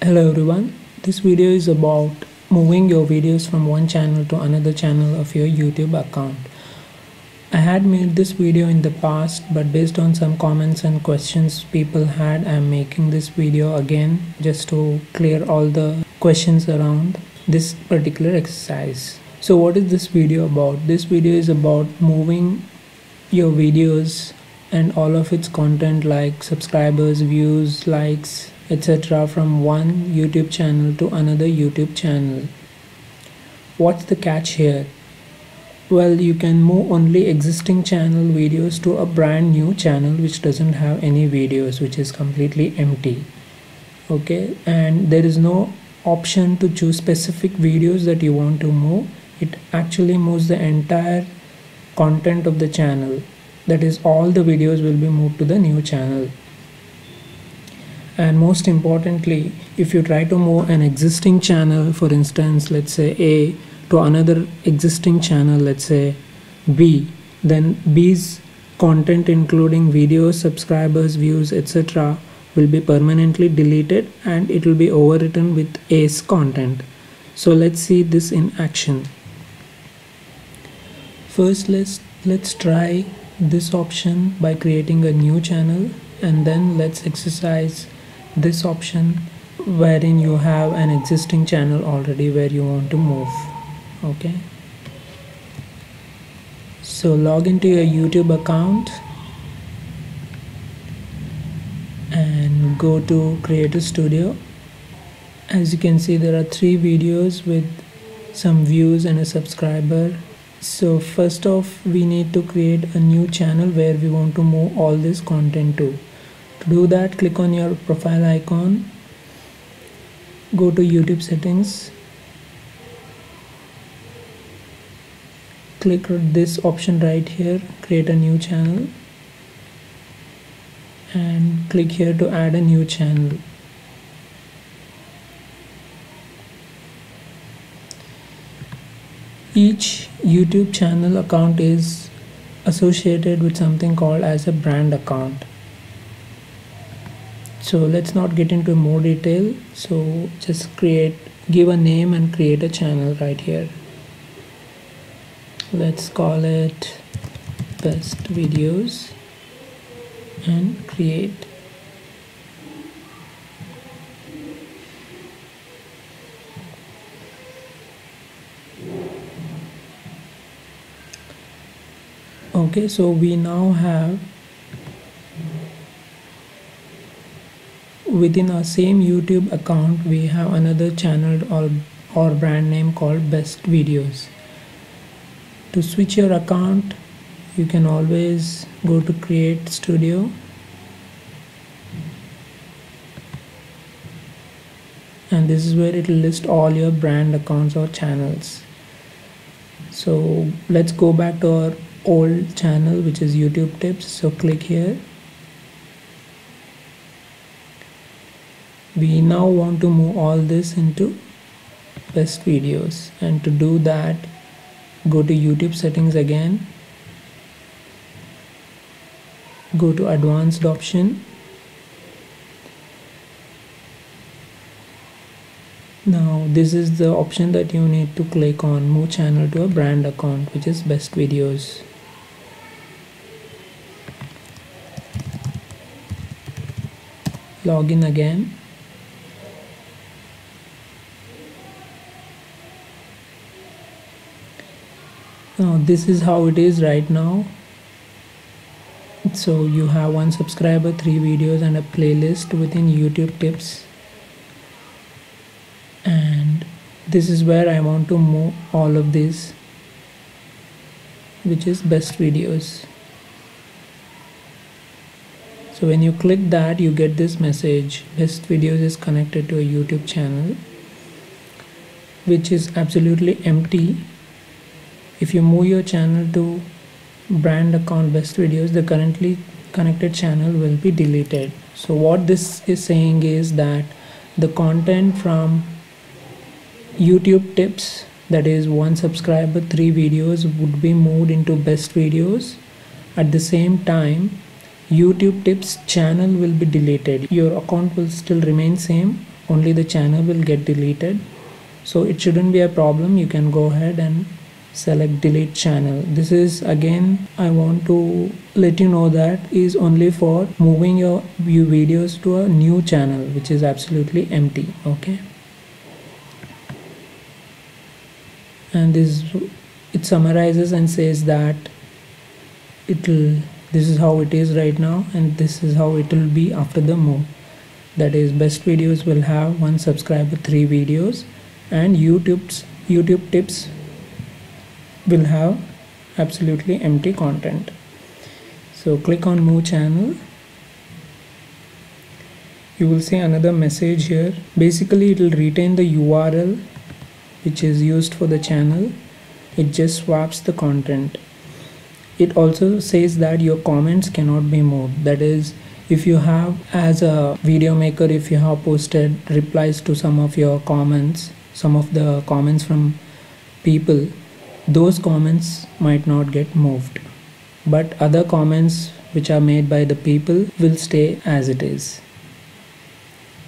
Hello everyone, this video is about moving your videos from one channel to another channel of your YouTube account. I had made this video in the past but based on some comments and questions people had I am making this video again just to clear all the questions around this particular exercise. So what is this video about? This video is about moving your videos and all of its content like subscribers, views, likes, etc. from one YouTube channel to another YouTube channel. What's the catch here? Well, you can move only existing channel videos to a brand new channel which doesn't have any videos, which is completely empty. Okay, and there is no option to choose specific videos that you want to move. It actually moves the entire content of the channel. That is, all the videos will be moved to the new channel and most importantly if you try to move an existing channel for instance let's say a to another existing channel let's say b then b's content including videos subscribers views etc will be permanently deleted and it will be overwritten with a's content. So let's see this in action. First let's let's try this option by creating a new channel and then let's exercise this option wherein you have an existing channel already where you want to move okay? So log into your youtube account and go to creator studio. As you can see there are three videos with some views and a subscriber. So first off we need to create a new channel where we want to move all this content to to do that click on your profile icon go to youtube settings click this option right here create a new channel and click here to add a new channel. Each youtube channel account is associated with something called as a brand account so let's not get into more detail. So just create give a name and create a channel right here. Let's call it best videos and create. Okay so we now have within our same youtube account we have another channel or or brand name called best videos. To switch your account you can always go to create studio. And this is where it will list all your brand accounts or channels. So let's go back to our old channel which is youtube tips. So click here we now want to move all this into best videos. And to do that go to YouTube settings again. Go to advanced option. Now this is the option that you need to click on. Move channel to a brand account which is best videos. Login again now this is how it is right now. So you have one subscriber three videos and a playlist within youtube tips. And this is where i want to move all of this which is best videos. So when you click that you get this message best videos is connected to a youtube channel which is absolutely empty if you move your channel to brand account best videos the currently connected channel will be deleted. So what this is saying is that the content from youtube tips that is one subscriber three videos would be moved into best videos. At the same time youtube tips channel will be deleted. Your account will still remain same only the channel will get deleted. So it shouldn't be a problem. You can go ahead and select delete channel. This is again i want to let you know that is only for moving your view videos to a new channel which is absolutely empty okay? And this it summarizes and says that it'll this is how it is right now and this is how it will be after the move. That is best videos will have one subscriber three videos and youtube's youtube tips will have absolutely empty content. So click on move channel. You will see another message here. Basically it will retain the url which is used for the channel. It just swaps the content. It also says that your comments cannot be moved. That is if you have as a video maker if you have posted replies to some of your comments some of the comments from people those comments might not get moved but other comments which are made by the people will stay as it is.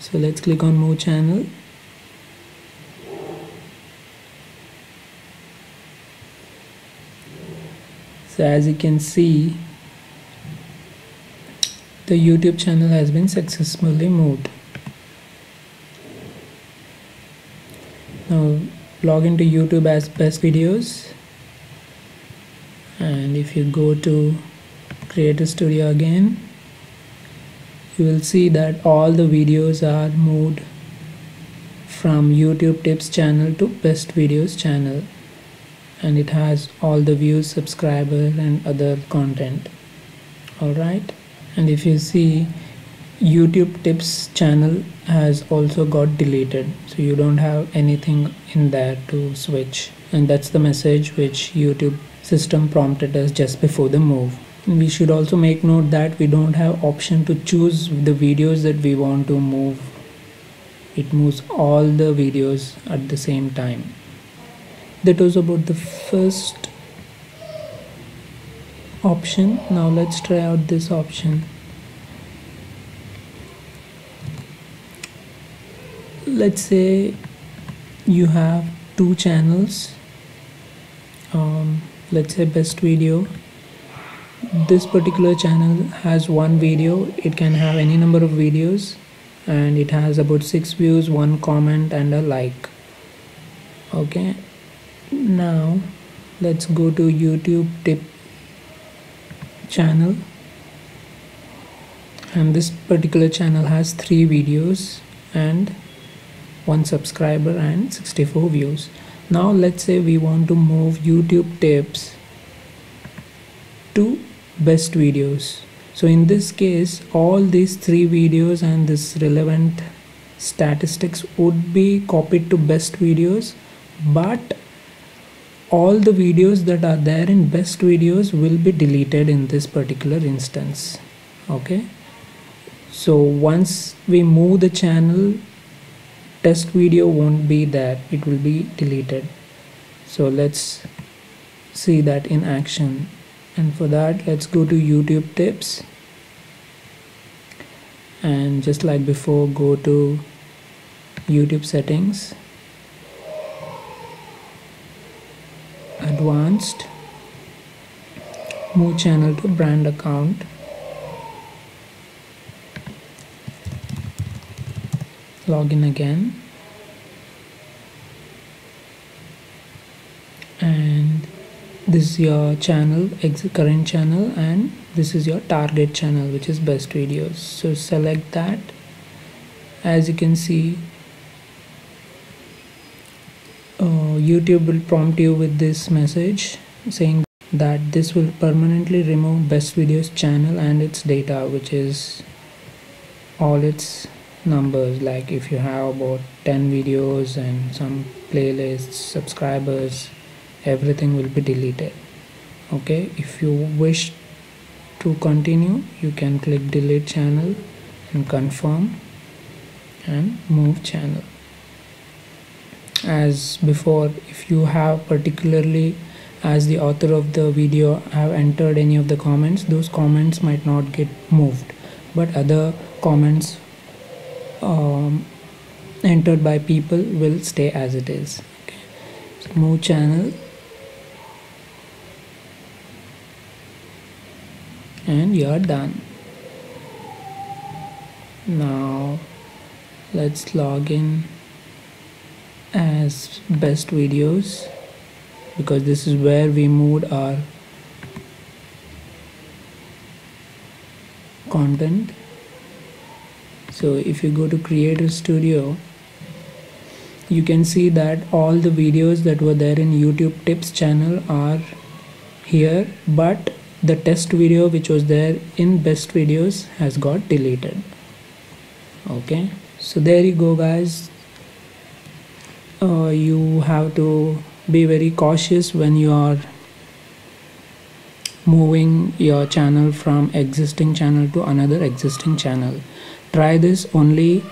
So let's click on move channel. So as you can see the YouTube channel has been successfully moved. Now log into YouTube as best videos. And if you go to creator studio again you will see that all the videos are moved from YouTube tips channel to best videos channel. And it has all the views subscriber and other content. Alright and if you see YouTube tips channel has also got deleted. So you don't have anything in there to switch. And that's the message which YouTube system prompted us just before the move. We should also make note that we don't have option to choose the videos that we want to move. It moves all the videos at the same time. That was about the first option. Now let's try out this option let's say you have two channels um, let's say best video. This particular channel has one video. It can have any number of videos and it has about six views one comment and a like. Okay? Now let's go to youtube tip channel. And this particular channel has three videos and one subscriber and 64 views. Now let's say we want to move youtube tips to best videos. So in this case all these three videos and this relevant statistics would be copied to best videos but all the videos that are there in best videos will be deleted in this particular instance. Okay? So once we move the channel test video won't be there it will be deleted. So let's see that in action. And for that let's go to YouTube tips. And just like before go to YouTube settings. Advanced. Move channel to brand account login again. And this is your channel current channel and this is your target channel which is best videos. So select that. As you can see uh, YouTube will prompt you with this message saying that this will permanently remove best videos channel and its data which is all its numbers like if you have about 10 videos and some playlists subscribers everything will be deleted. Okay? If you wish to continue you can click delete channel and confirm and move channel. As before if you have particularly as the author of the video have entered any of the comments those comments might not get moved. But other comments um, entered by people will stay as it is. So move channel. And you're done. Now let's log in as best videos because this is where we moved our content so if you go to creator studio you can see that all the videos that were there in youtube tips channel are here but the test video which was there in best videos has got deleted. Okay? So there you go guys. Uh, you have to be very cautious when you are moving your channel from existing channel to another existing channel try this only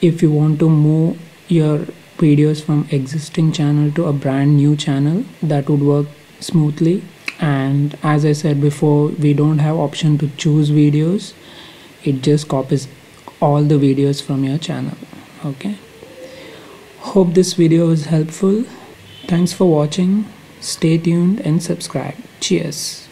if you want to move your videos from existing channel to a brand new channel. That would work smoothly. And as i said before we don't have option to choose videos. It just copies all the videos from your channel. Okay? Hope this video was helpful. Thanks for watching. Stay tuned and subscribe. Cheers